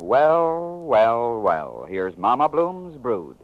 Well, well, well. Here's Mama Bloom's brood.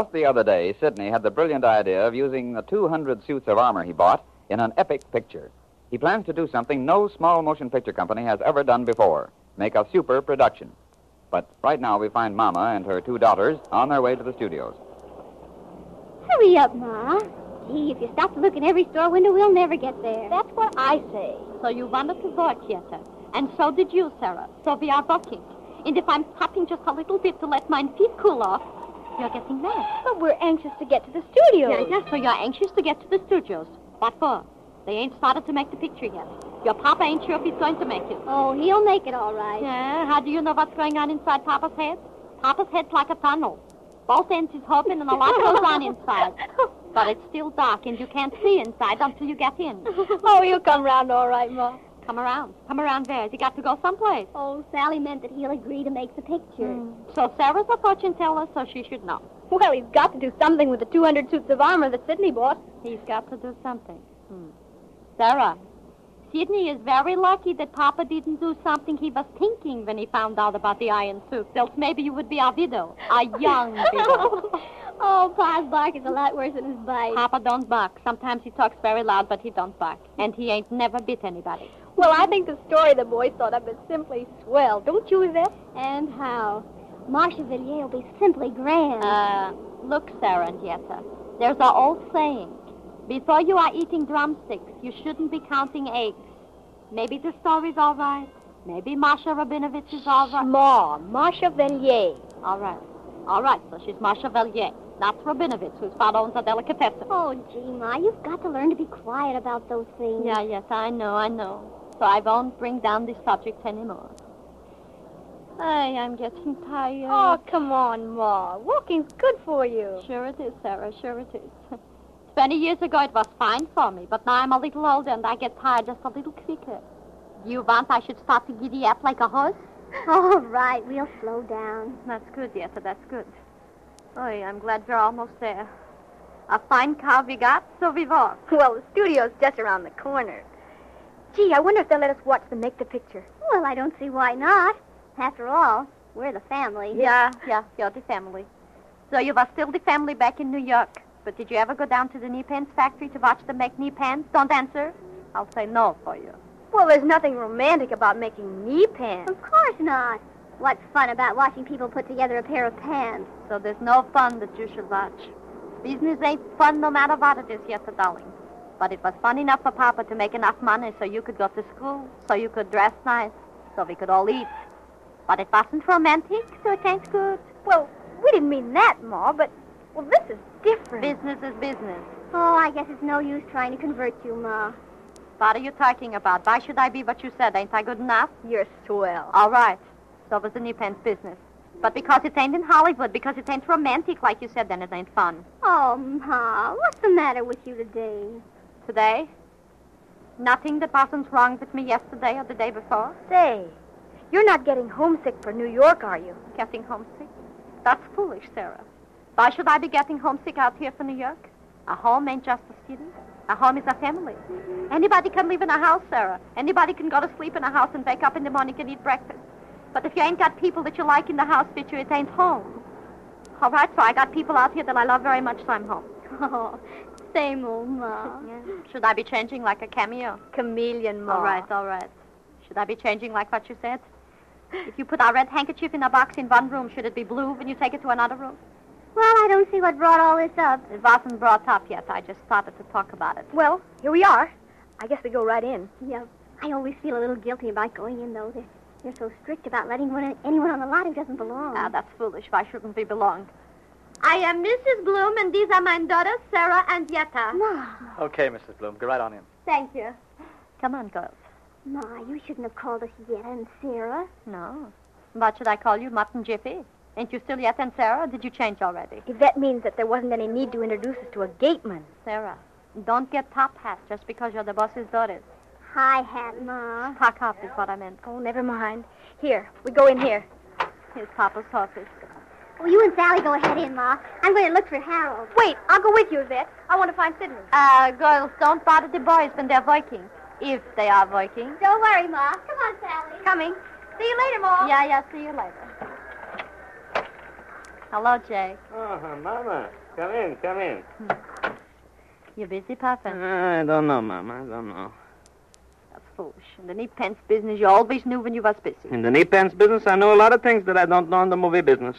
Just the other day, Sidney had the brilliant idea of using the 200 suits of armor he bought in an epic picture. He plans to do something no small motion picture company has ever done before make a super production. But right now, we find Mama and her two daughters on their way to the studios. Hurry up, Ma. Gee, if you stop to look in every store window, we'll never get there. That's what I say. So you wanted to work, Yetta. And so did you, Sarah. So we are booking. And if I'm stopping just a little bit to let my feet cool off, you're getting mad. But we're anxious to get to the studio. Yeah, yeah, so you're anxious to get to the studios. What for? They ain't started to make the picture yet. Your papa ain't sure if he's going to make it. Oh, he'll make it all right. Yeah, how do you know what's going on inside Papa's head? Papa's head's like a tunnel. Both ends is open and a lot goes on inside. But it's still dark and you can't see inside until you get in. oh, he'll come round all right, Ma. Come around. Come around where? Has he got to go someplace? Oh, Sally meant that he'll agree to make the picture. So Sarah's a fortune teller, so she should know. Well, he's got to do something with the 200 suits of armor that Sidney bought. He's got to do something. Hmm. Sarah, Sidney is very lucky that Papa didn't do something he was thinking when he found out about the iron suits, Else maybe you would be a widow. A young widow. oh, Pa's bark is a lot worse than his bite. Papa don't bark. Sometimes he talks very loud, but he don't bark. And he ain't never bit anybody. Well, I think the story the boys thought up is simply swell. Don't you, Yetta? And how? Marcia Villiers will be simply grand. Uh, look, Sarah and Yetta, there's our old saying. Before you are eating drumsticks, you shouldn't be counting eggs. Maybe the story's all right. Maybe Masha Rabinovich is all right. Ma, Marcia Villiers. All right. All right, so she's Masha Villiers, not Rabinovich, whose father owns a delicatessen. Oh, gee, Ma, you've got to learn to be quiet about those things. Yeah, yes, I know, I know. So I won't bring down this subject anymore. Ay, I'm getting tired. Oh, come on, Ma. Walking's good for you. Sure it is, Sarah, sure it is. Twenty years ago it was fine for me, but now I'm a little older and I get tired just a little quicker. You want I should start to giddy up like a horse? All right, we'll slow down. That's good, Yetta, that's good. Oy, I'm glad we're almost there. A fine car we got, so we walk. Well, the studio's just around the corner. Gee, I wonder if they'll let us watch them make the picture. Well, I don't see why not. After all, we're the family. Yeah, yeah, you're the family. So you were still the family back in New York. But did you ever go down to the knee pants factory to watch them make knee pants? Don't answer. I'll say no for you. Well, there's nothing romantic about making knee pants. Of course not. What's fun about watching people put together a pair of pants? So there's no fun that you should watch. Business ain't fun no matter what it is, yes, darling. But it was fun enough for Papa to make enough money so you could go to school, so you could dress nice, so we could all eat. But it wasn't romantic, so it ain't good. Well, we didn't mean that, Ma, but, well, this is different. Business is business. Oh, I guess it's no use trying to convert you, Ma. What are you talking about? Why should I be what you said? Ain't I good enough? You're swell. All right. So was the knee pants business. But because it ain't in Hollywood, because it ain't romantic like you said, then it ain't fun. Oh, Ma, what's the matter with you today? Today? Nothing that wasn't wrong with me yesterday or the day before? Say, you're not getting homesick for New York, are you? Getting homesick? That's foolish, Sarah. Why should I be getting homesick out here for New York? A home ain't just a city. A home is a family. Anybody can live in a house, Sarah. Anybody can go to sleep in a house and wake up in the morning and eat breakfast. But if you ain't got people that you like in the house with you, it ain't home. All right, so I got people out here that I love very much, so I'm home. Oh, same old Ma. Yeah. Should I be changing like a cameo? Chameleon, Ma. All right, all right. Should I be changing like what you said? If you put our red handkerchief in a box in one room, should it be blue when you take it to another room? Well, I don't see what brought all this up. It wasn't brought up yet. I just started to talk about it. Well, here we are. I guess we go right in. Yeah, I always feel a little guilty about going in, though. They're, they're so strict about letting one, anyone on the lot who doesn't belong. Ah, that's foolish. Why shouldn't we belong? I am Mrs. Bloom, and these are my daughters, Sarah and Yetta. Ma, Okay, Mrs. Bloom, go right on in. Thank you. Come on, girls. Ma, you shouldn't have called us Yetta and Sarah. No. What should I call you, Mutton Jiffy? Ain't you still Yetta and Sarah, or did you change already? If that means that there wasn't any need to introduce us to a gateman. Sarah, don't get top hat just because you're the boss's daughters. Hi hat, Ma. Pack up is what I meant. Oh, never mind. Here, we go in here. Here's Papa's horses. Well, you and Sally go ahead in, Ma. I'm going to look for Harold. Wait, I'll go with you, Yetta. I want to find Sidney. Uh, girls, don't bother the boys when they're working. If they are working. Don't worry, Ma. Come on, Sally. Coming. See you later, Ma. Yeah, yeah, see you later. Hello, Jake. Oh, Mama. Come in, come in. Hmm. You busy, Papa? Uh, I don't know, Mama. I don't know. That's foolish. In the knee pants business, you always knew when you was busy. In the knee pants business, I know a lot of things that I don't know in the movie business.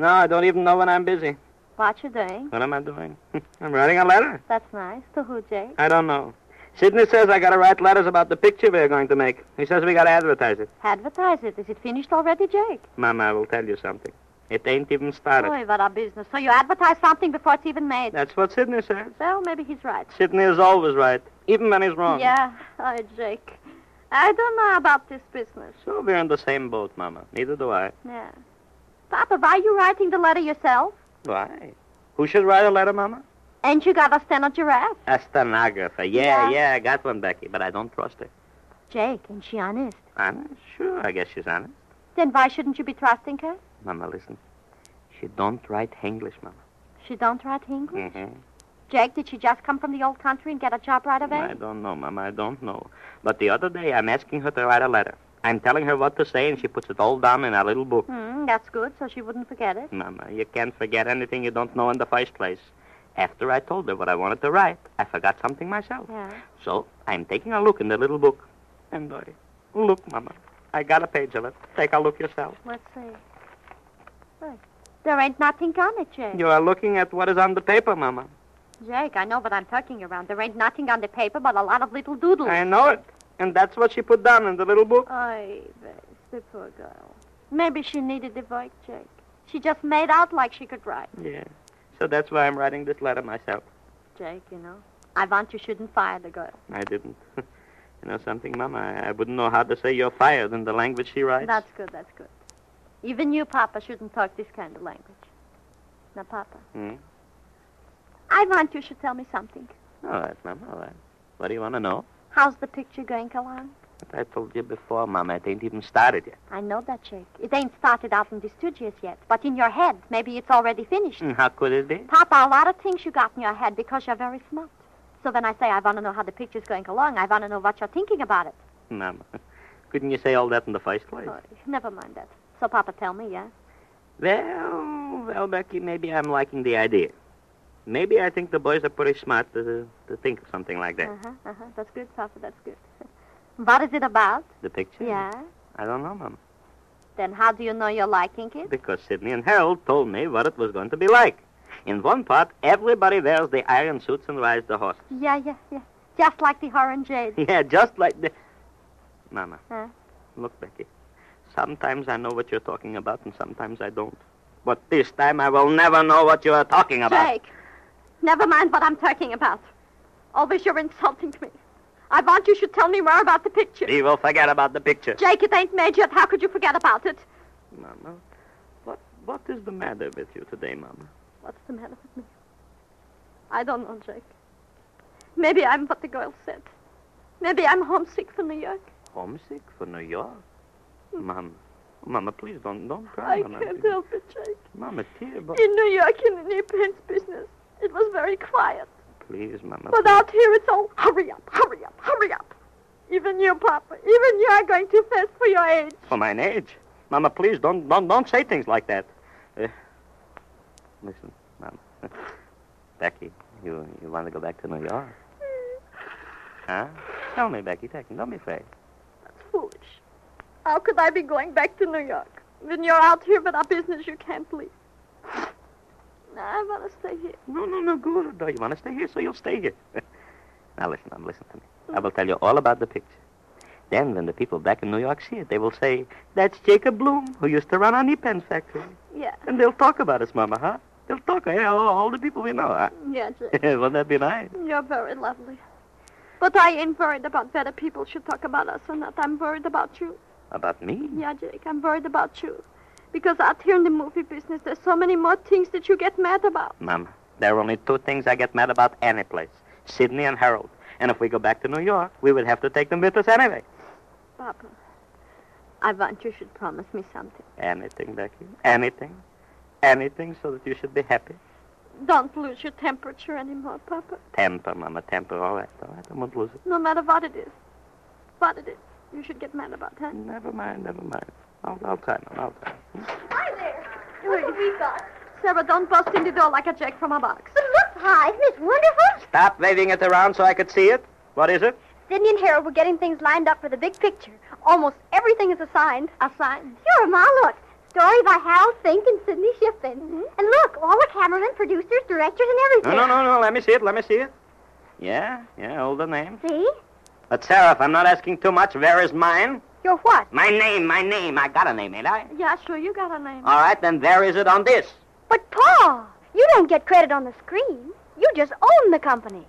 No, I don't even know when I'm busy. What you doing? What am I doing? I'm writing a letter. That's nice. To who, Jake? I don't know. Sidney says I gotta write letters about the picture we're going to make. He says we gotta advertise it. Advertise it. Is it finished already, Jake? Mama, I will tell you something. It ain't even started. Boy, what a business. So you advertise something before it's even made. That's what Sidney says. Well, maybe he's right. Sidney is always right, even when he's wrong. Yeah. Oh, Jake. I don't know about this business. So we're in the same boat, Mama. Neither do I. Yeah. Papa, why are you writing the letter yourself? Why? Who should write a letter, Mama? Ain't you got a steno giraffe? A stenographer. Yeah, Yeah. yeah, I got one, Becky, but I don't trust her. Jake, ain't she honest? Honest? Sure, I guess she's honest. Then why shouldn't you be trusting her? Mama, listen. She don't write English, Mama. She don't write English. Mm-hmm. Jake, did she just come from the old country and get a job right away? I don't know, Mama. I don't know. But the other day, I'm asking her to write a letter. I'm telling her what to say, and she puts it all down in a little book. Hmm, that's good, so she wouldn't forget it. Mama, you can't forget anything you don't know in the first place. After I told her what I wanted to write, I forgot something myself. Yeah. So I'm taking a look in the little book. And I, look, Mama, I got a page of it. Take a look yourself. Let's see. Look, there ain't nothing on it, Jake. You are looking at what is on the paper, Mama. Jake, I know what I'm talking around. There ain't nothing on the paper but a lot of little doodles. I know it. And that's what she put down in the little book. Ay, Bess, the poor girl. Maybe she needed the work, Jake. She just made out like she could write. Yeah. So that's why I'm writing this letter myself. Jake, you know, I want you shouldn't fire the girl. I didn't. you know something, Mama? I, I wouldn't know how to say you're fired in the language she writes. That's good, that's good. Even you, Papa, shouldn't talk this kind of language. Now, Papa, Hmm? I want you should tell me something. All right, Mama, all right. What do you want to know? How's the picture going along? I told you before, Mama. It ain't even started yet. I know that, Jake. It ain't started out in the studios yet, but in your head, maybe it's already finished. And how could it be? Papa, a lot of things you got in your head because you're very smart. So when I say I want to know how the picture's going along, I want to know what you're thinking about it. Mama, couldn't you say all that in the first place? Oh, never mind that. So, Papa, tell me, yeah? Well, well, Becky, maybe I'm liking the idea. Maybe I think the boys are pretty smart to, to think of something like that. Uh-huh, uh-huh. That's good, Papa, that's good. what is it about? The picture? Yeah? I don't know, Mama. Then how do you know you're liking it? Because Sidney and Harold told me what it was going to be like. In one part, everybody wears the iron suits and rides the horses. Yeah, yeah, yeah. Just like the orangeade. Yeah, just like the. Mama. Huh? Look, Becky. Sometimes I know what you're talking about, and sometimes I don't. But this time I will never know what you are talking about. Jake, never mind what I'm talking about. Always you're insulting me. I want you should tell me more about the picture. We will forget about the picture. Jake, it ain't made yet. How could you forget about it? Mama, what what is the matter with you today, Mama? What's the matter with me? I don't know, Jake. Maybe I'm what the girl said. Maybe I'm homesick for New York. Homesick for New York? Hmm. Mama, Mama, please don't don't cry. I Mama. can't help it, Jake. Mama, dear, but In New York, in the pants business, it was very quiet. please, Mama. But out here it's all hurry up, hurry up, hurry up. Even you, Papa, even you are going too fast for your age. For my age. Mama, please don't don't don't say things like that. Uh, listen, Mama. Becky, you you want to go back to New York? Huh? Tell me, Becky. Take me. Don't be afraid. That's foolish. How could I be going back to New York? When you're out here with our business you can't leave. No, I want to stay here. No, no, no, good. No, you want to stay here, so you'll stay here. now listen, Mom, listen to me. I will tell you all about the picture. Then, when the people back in New York see it, they will say, "That's Jacob Bloom, who used to run our knee pens factory." Yeah. And they'll talk about us, Mama, huh? They'll talk, eh? All, all the people we know, huh? Yeah, Jake. Wouldn't that be nice? You're very lovely. But I ain't worried about whether people should talk about us or not. I'm worried about you. About me? Yeah, Jake, I'm worried about you. Because out here in the movie business, there's so many more things that you get mad about. Mama, there are only two things I get mad about any place. Sidney and Harold. And if we go back to New York, we would have to take them with us anyway. Papa, I want you should promise me something. Anything, Becky. Anything. Anything so that you should be happy. Don't lose your temperature anymore, Papa. Temper, Mama, temper. All right, all right. I won't lose it. No matter what it is. What it is. You should get mad about, huh? Never mind, never mind. I'll, I'll try, Mama. I'll try. Hi there. What have we got? Sarah, don't bust in the door like a jack from a box. But look, Pa, isn't this wonderful? Stop waving it around so I could see it. What is it? Sidney and Harold were getting things lined up for the big picture. Almost everything is assigned. Assigned. Sure, Ma, look. Story by Harold Fink and Sidney Shippen. Mm-hmm. And look, all the cameramen, producers, directors, and everything. No, no, no, no. Let me see it. Let me see it. Yeah, yeah, all the names. See? But, Sarah, if I'm not asking too much, where is mine? Your what? My name, my name. I got a name, ain't I? Yeah, sure, you got a name. All right, then there is it on this. But, Pa, you don't get credit on the screen. You just own the company.